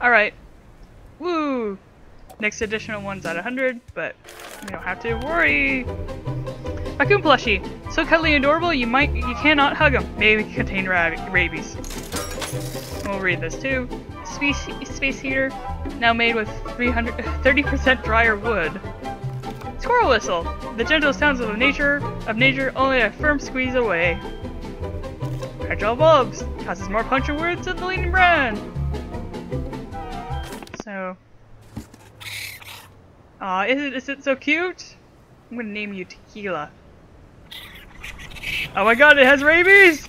Alright. Woo! Next additional one's at 100, but you don't have to worry. Raccoon plushie. So cuddly and adorable, you might you cannot hug them. Maybe contain ra rabies. We'll read this too. Space, space heater, now made with 300 30% drier wood. Squirrel whistle. The gentle sounds of nature of nature, only a firm squeeze away. Fragile bulbs causes more punctual words than the leading brand. So, aw, is it is it so cute? I'm gonna name you Tequila. Oh my god, it has rabies!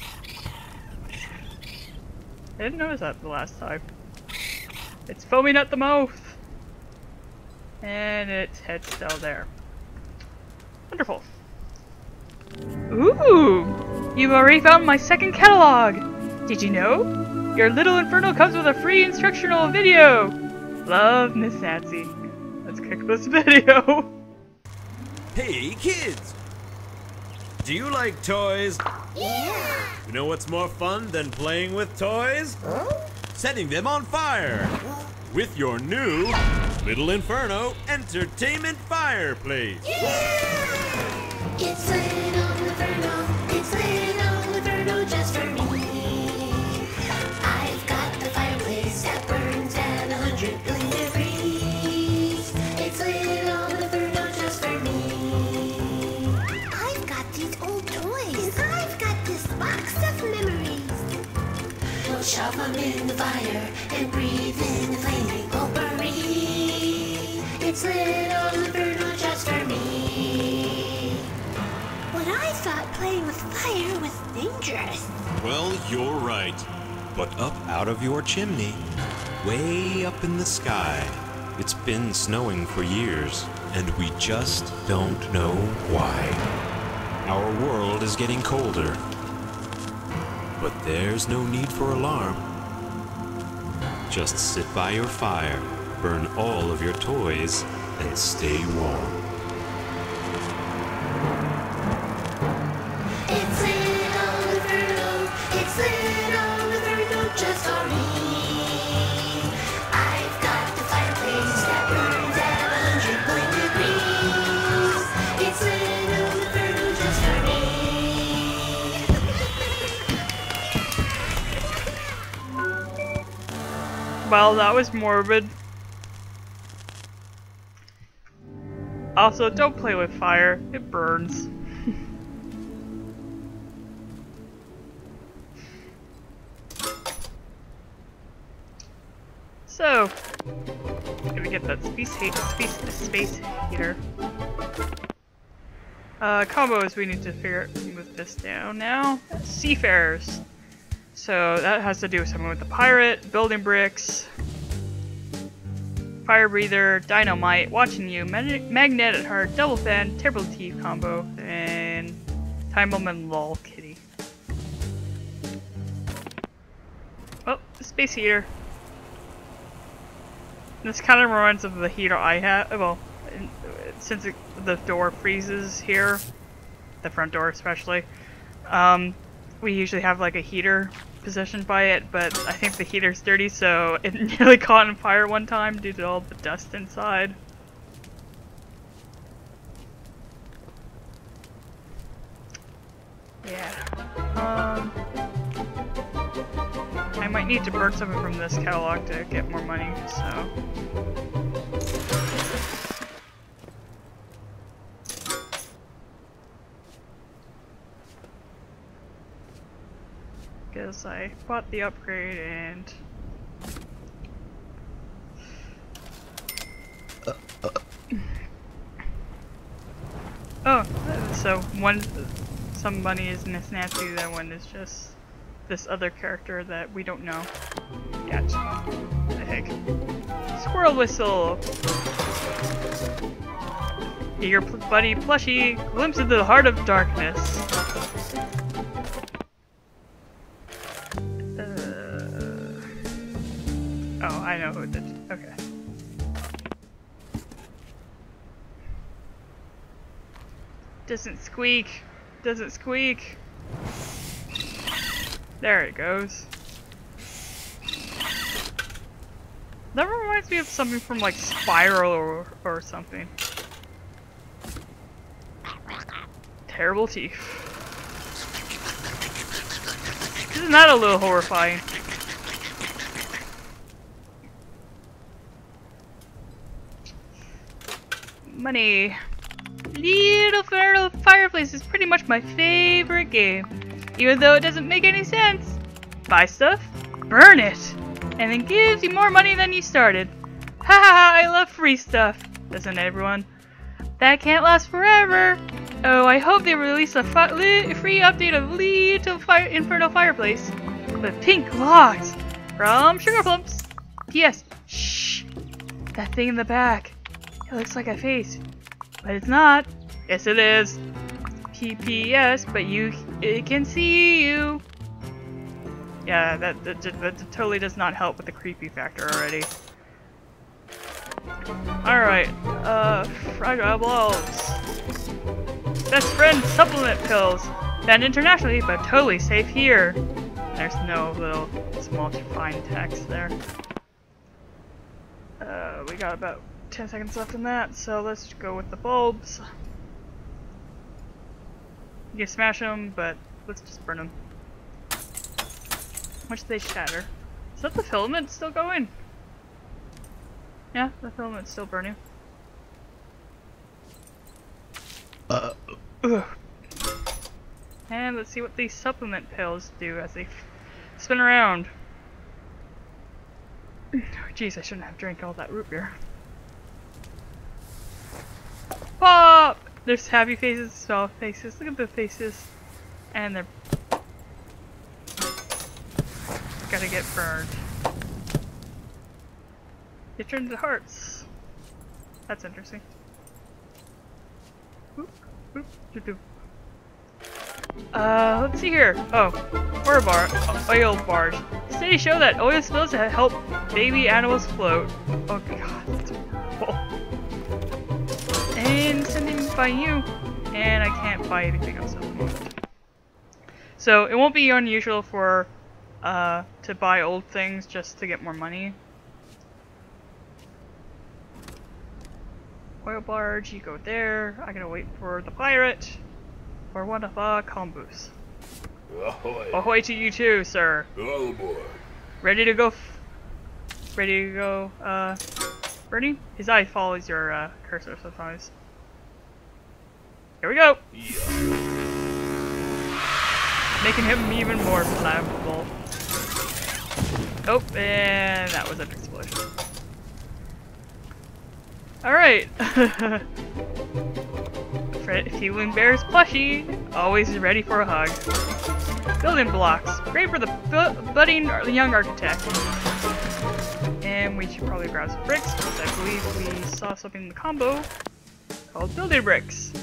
I didn't notice that the last time. It's foaming at the mouth! And its head's still there. Wonderful. Ooh! You've already found my second catalog! Did you know? Your Little Inferno comes with a free instructional video! Love, Miss Nancy. Let's kick this video! Hey, kids! Do you like toys? Yeah! You know what's more fun than playing with toys? Setting them on fire! With your new Little Inferno Entertainment Fireplace! It's Them in the fire and breathe in the flaming potpourri. It's Little Inferno just for me. But I thought playing with fire was dangerous. Well, you're right. But up out of your chimney, way up in the sky, it's been snowing for years, and we just don't know why. Our world is getting colder. But there's no need for alarm. Just sit by your fire, burn all of your toys, and stay warm. Well, that was morbid. Also, don't play with fire. It burns. so, gonna get that space space space heater. Uh, combos we need to figure move this down now. Seafarers. So that has to do with something with the pirate, building bricks, fire breather, dynamite, watching you, mag magnetic heart, double fan, terrible teeth combo, and time bomb and lol kitty. Oh, space heater. This kind of reminds of the heater I have. Well, since it, the door freezes here, the front door especially. Um, we usually have like a heater positioned by it, but I think the heater's dirty, so it nearly caught on fire one time due to all the dust inside. Yeah. Um. I might need to burn something from this catalog to get more money, so. Because I bought the upgrade and. Oh, so one, some money is Miss Nancy, that one is just this other character that we don't know yet. The heck? Squirrel whistle! Your buddy Plushy, glimpse into the heart of darkness. Doesn't squeak. Doesn't squeak. There it goes. That reminds me of something from like Spiral or, or something. Terrible teeth. Isn't that a little horrifying? Money. Little Fire- Fireplace is pretty much my favorite game. Even though it doesn't make any sense. Buy stuff, burn it, and then gives you more money than you started. Ha ha ha, I love free stuff. Doesn't everyone? That can't last forever. Oh, I hope they release a free update of Little Fire Inferno Fireplace with pink logs from Sugar Plumps. P.S. Shh. That thing in the back. It looks like a face, but it's not. Yes, it is. PPS, but you it can see you. Yeah, that, that, that, totally does not help with the creepy factor already. Alright, uh, fragile balls. Best friend supplement pills. Banned internationally, but totally safe here. There's no little small fine text there. Uh, we got about 10 seconds left in that, so let's go with the bulbs. You can smash them, but let's just burn them. How much do they shatter? Is that the filament still going? Yeah, the filament's still burning. Uh, ugh. And let's see what these supplement pills do as they f- spin around. Jeez, I shouldn't have drank all that root beer. Pop! There's happy faces, small faces. Look at the faces. And they're gotta get burned. It turn into hearts. That's interesting. Doo doo. Uh, let's see here. Oh, oil bar, oil barge. Studies show that oil spills help baby animals float. Oh god, that's horrible. By you, and I can't buy anything else. So it won't be unusual for uh, to buy old things just to get more money. Oil barge, you go there. I gotta wait for the pirate. Or one of uh combos. Ahoy. Ahoy to you too, sir. All aboard. Ready to go f- ready to go, uh Bernie? His eye follows your uh cursor sometimes. Here we go! Making him even more flammable. Oh, and that was an explosion. Alright. Fred Feeling Bear's plushie, always ready for a hug. Building blocks, great for the bu budding young architect. And we should probably grab some bricks, because I believe we saw something in the combo called building bricks.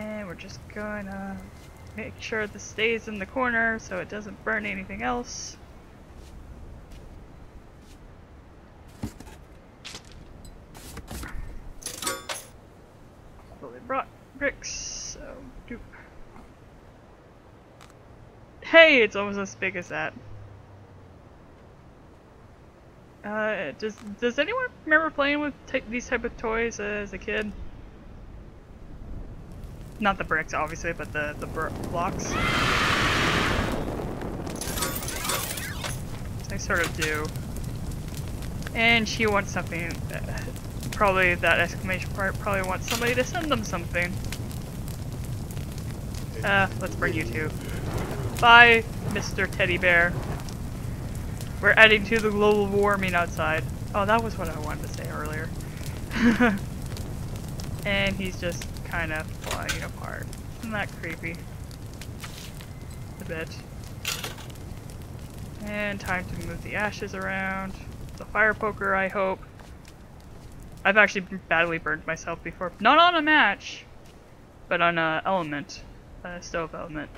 And we're just gonna make sure this stays in the corner so it doesn't burn anything else. Well, they brought bricks, so doop. Hey, it's almost as big as that. Uh, does does anyone remember playing with these type of toys as a kid? Not the bricks, obviously, but the the blocks. I sort of do. And she wants something. Uh, probably that exclamation part. Probably wants somebody to send them something. Uh, let's bring you two. Bye, Mr. Teddy Bear. We're adding to the global warming outside. Oh, that was what I wanted to say earlier. and he's just kind of flying apart. Isn't that creepy? A bit. And time to move the ashes around. The fire poker, I hope. I've actually badly burned myself before. Not on a match, but on a element. A stove element.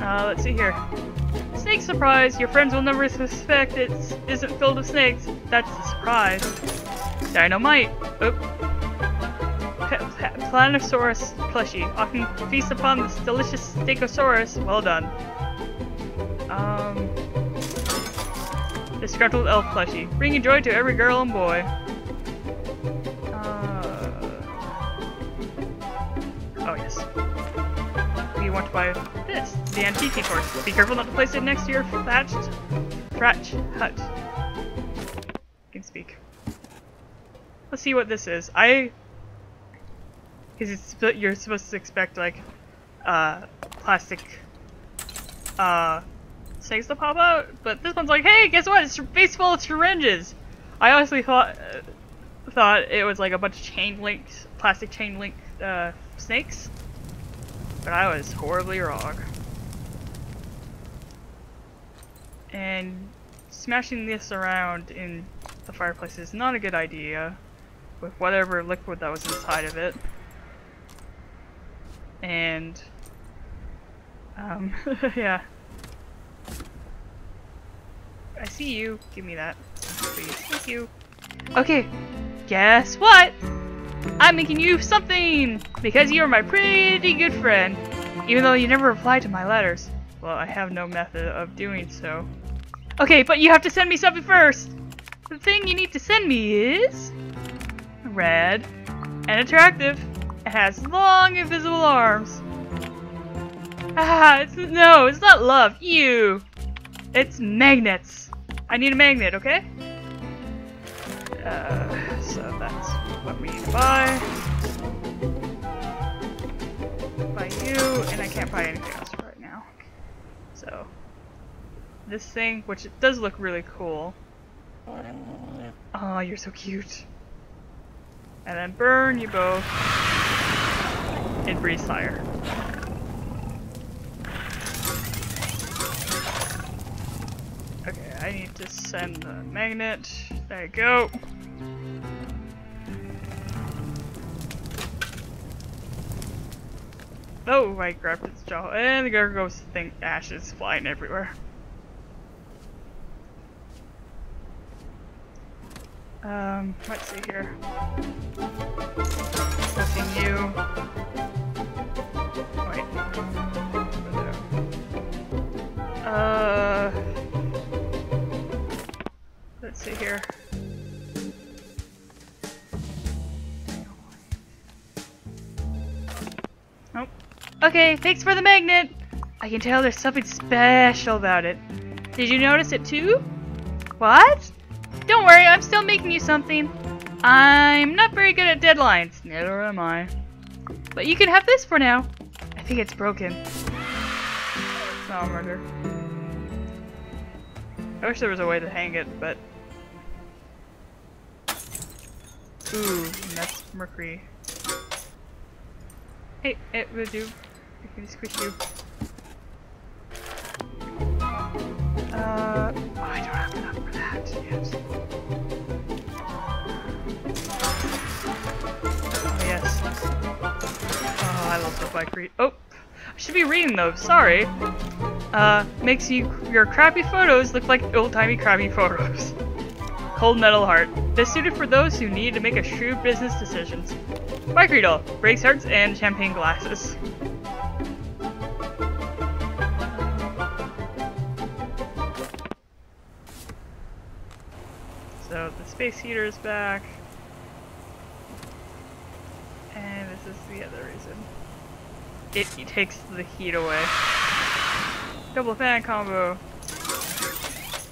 Uh, let's see here. Snake surprise! Your friends will never suspect it isn't filled with snakes. That's the surprise. Dynamite! Oop. Planosaurus plushie. Often feast upon this delicious Stegosaurus. Well done. Um, Disgruntled elf plushie, bringing joy to every girl and boy. Uh, oh yes. We want to buy this, the antique horse. Be careful not to place it next to your thatched, thatch hut. can speak. Let's see what this is. I, because you're supposed to expect like, uh, plastic, uh, snakes to pop out, but this one's like, hey, guess what? It's of syringes. I honestly thought uh, thought it was like a bunch of chain links, plastic chain link uh, snakes, but I was horribly wrong. And smashing this around in the fireplace is not a good idea, with whatever liquid that was inside of it. And um, yeah. I see you. Give me that. Please. Thank you. Okay. Guess what? I'm making you something! Because you're my pretty good friend. Even though you never reply to my letters. Well, I have no method of doing so. Okay, but you have to send me something first! The thing you need to send me is... Red. And attractive. It has long, invisible arms. Ah, it's, no, it's not love. You. It's magnets. I need a magnet, okay? Uh, so that's what we need to buy. Buy you, and I can't buy anything else right now. So, this thing, which it does look really cool. Oh, you're so cute. And then burn you both in Breeze Fire. Okay, I need to send the magnet. There you go. Oh, I grabbed its jaw, and there goes thing ashes flying everywhere. Um, let's see here. Nothing new. Let's see here. Nope. Okay, thanks for the magnet! I can tell there's something special about it. Did you notice it too? What? Don't worry, I'm still making you something. I'm not very good at deadlines. Neither am I. But you can have this for now. I think it's broken. It's not a murder. I wish there was a way to hang it, but... Ooh, that's Mercury. Hey, it will do. I can squish you. Uh, oh, I don't have enough for that. Yes. Oh, yes. Oh, I love the read. Oh, I should be reading those. Sorry. Uh, makes you your crappy photos look like old-timey crappy photos. Cold Metal Heart. This suited for those who need to make a shrewd business decisions. Bike Riddle. Breaks hearts and champagne glasses. So the space heater is back. And this is the other reason. It takes the heat away. Double fan combo. It's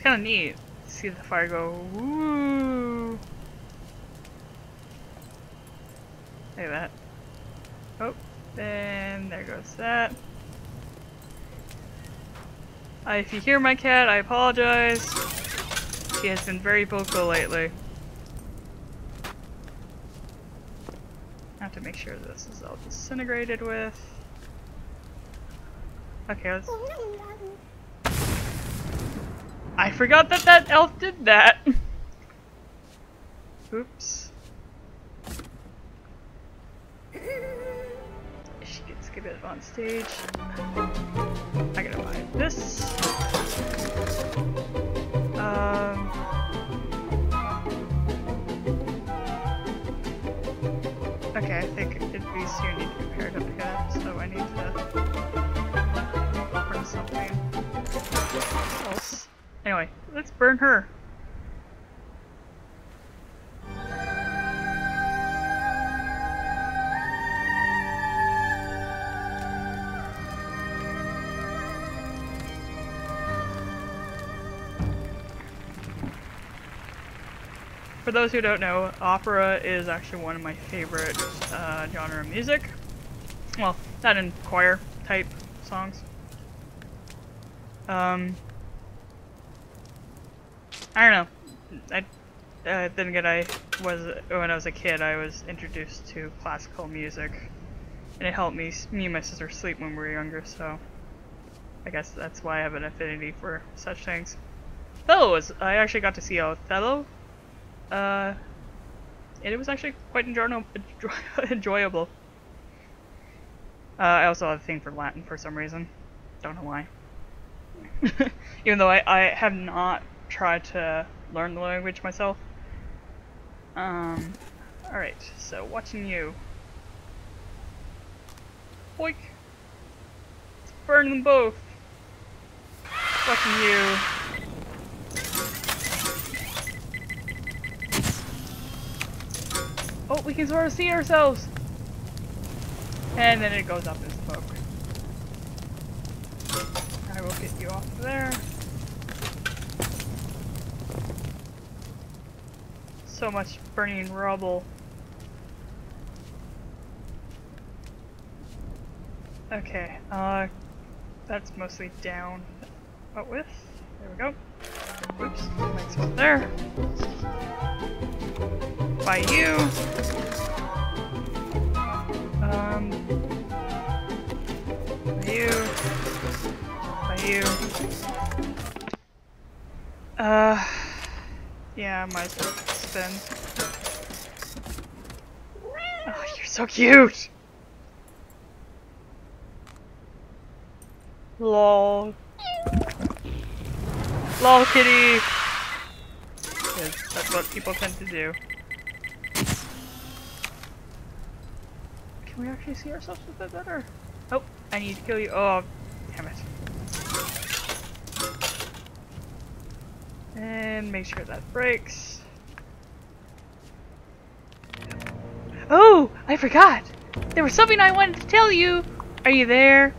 kind of neat. See the fire go woo. Look at that. Oh, and there goes that. Uh, if you hear my cat, I apologize. She has been very vocal lately. I have to make sure this is all disintegrated with. Okay, let's... I forgot that that elf did that! Oops. She gets get it on stage. I gotta buy this. Burn her. For those who don't know, opera is actually one of my favorite uh, genre of music. Well, that and choir type songs. Um, I don't know. I uh, then again, I was when I was a kid, I was introduced to classical music, and it helped me me and my sister sleep when we were younger. So, I guess that's why I have an affinity for such things. Othello was I actually got to see Othello, uh, and it was actually quite enjoyable. enjoyable. Uh, I also have a thing for Latin for some reason. Don't know why. Even though I, I have not tried to learn the language myself. Um, alright, so watching you. Boink! Let's burn them both! Watching you. Oh, we can sort of see ourselves! And then it goes up in smoke. I will get you off there. So much burning rubble. Okay, uh, that's mostly down. What with? There we go. Oops, might go there. By you. Um, by you. By you. Uh, yeah, might as well spin. Oh, you're so cute! Lol. Lol, kitty! 'Cause that's what people tend to do. Can we actually see ourselves a bit better? Oh, I need to kill you. Oh, damn it. And make sure that breaks. Oh, I forgot! There was something I wanted to tell you! Are you there?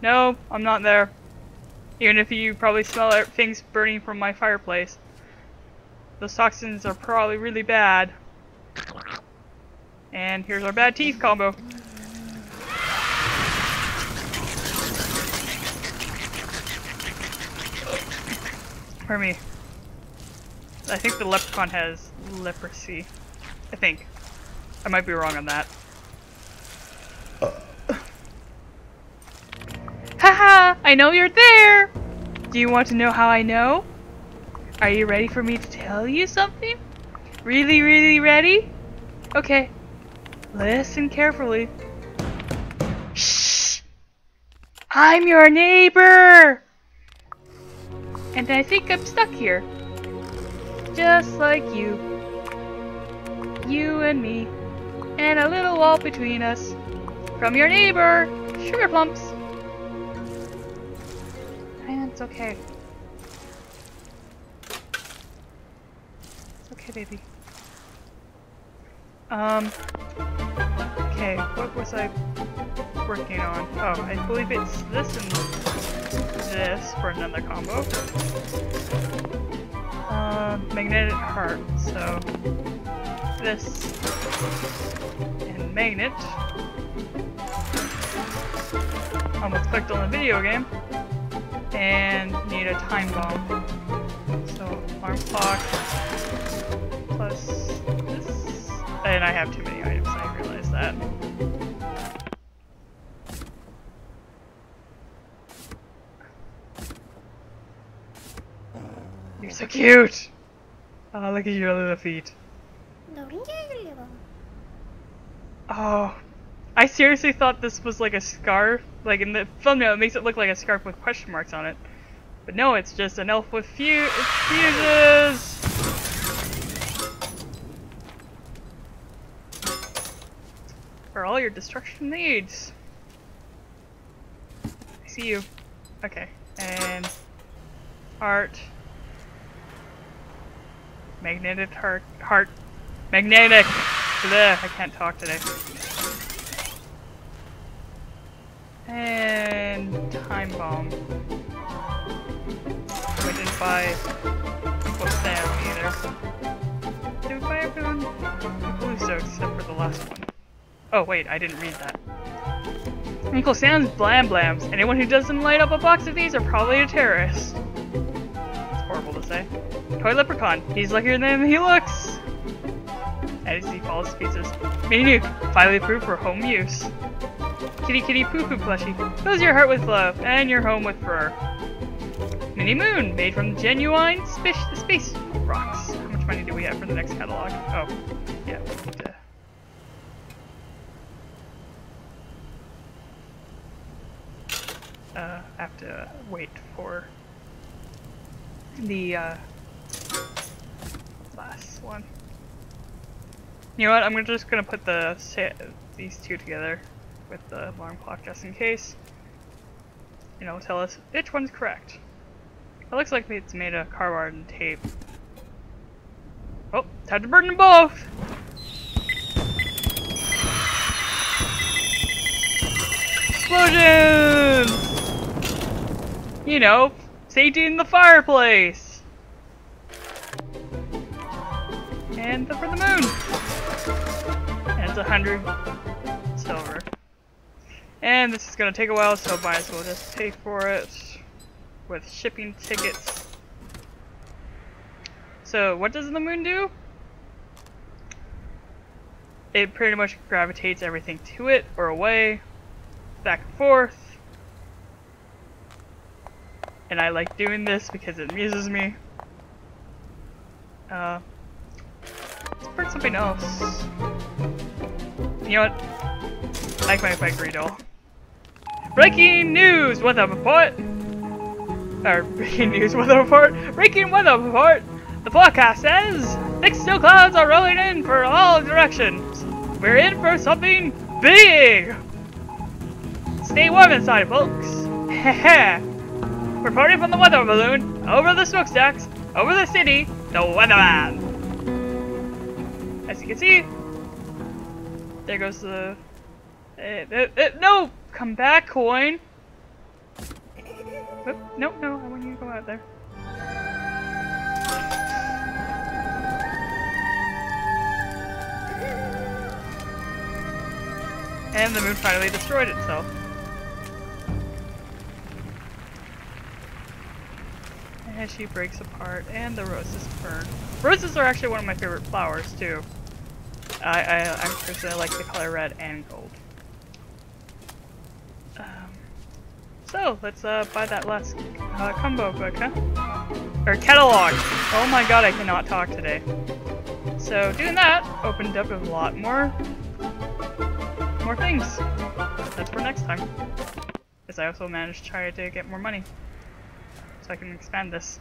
No, I'm not there. Even if you probably smell things burning from my fireplace. Those toxins are probably really bad. And here's our bad teeth combo. For me. I think the leprechaun has leprosy. I think. I might be wrong on that. Uh. Haha! I know you're there! Do you want to know how I know? Are you ready for me to tell you something? Really, really ready? Okay. Listen carefully. Shh! I'm your neighbor! And I think I'm stuck here. Just like you. You and me. And a little wall between us. From your neighbor, Sugar Plumps. And it's okay. It's okay, baby. Um. Okay, what was I working on? Oh, I believe it's this and this for another combo. Uh, magnetic heart, so this and magnet. Almost clicked on the video game. And need a time bomb. So alarm clock plus this. And I have too many items, I realize that. Cute! Oh, look at your little feet. Oh, I seriously thought this was like a scarf. Like in the thumbnail, it makes it look like a scarf with question marks on it. But no, it's just an elf with fu fuses! For all your destruction needs. I see you. Okay, and heart. Magnetic heart. Heart. Magnetic! Bleh, I can't talk today. And time bomb. We didn't buy Uncle Sam either. Did we buy everyone? Believe so, except for the last one. Oh wait, I didn't read that. Uncle Sam's blam blams. Anyone who doesn't light up a box of these are probably a terrorist. It's horrible to say. Toy Leprechaun. He's luckier than he looks. As he follows pizzas. Mini Nuke. Finally approved for home use. Kitty Kitty Poo Poo plushie. Fills your heart with love and your home with fur. Mini Moon. Made from genuine space, space rocks. How much money do we have for the next catalog? Oh, yeah. uh, have to wait for the uh, last one. You know what? I'm just gonna put the these two together with the alarm clock just in case. You know, tell us which one's correct. It looks like it's made of cardboard and tape. Oh, time to burn them both! Explosions! You know, safety in the fireplace! And the, for the moon! It's a hundred silver. And this is gonna take a while, so might as well just pay for it with shipping tickets. So, what does the moon do? It pretty much gravitates everything to it or away, back and forth. And I like doing this because it amuses me. Uh, let's burn something else. You know what? I like my bike doll. Breaking news! Weather report! Or, breaking news weather report! Breaking weather report! The forecast says, thick snow clouds are rolling in for all directions. We're in for something big! Stay warm inside, folks. Reporting from the weather balloon, over the smokestacks, over the city, the weatherman. As you can see, there goes the. Uh, uh, uh, no! Come back, coin! Oop, no, no, I want you to go out there. And the moon finally destroyed itself. And she breaks apart, and the roses burn. Roses are actually one of my favorite flowers, too. I, I, I personally like the color red and gold. Um, so, let's uh, buy that last uh, combo book, huh? Or catalog! Oh my god, I cannot talk today. So, doing that opened up a lot more, more things. That's for next time. Because I also managed to try to get more money. So I can expand this.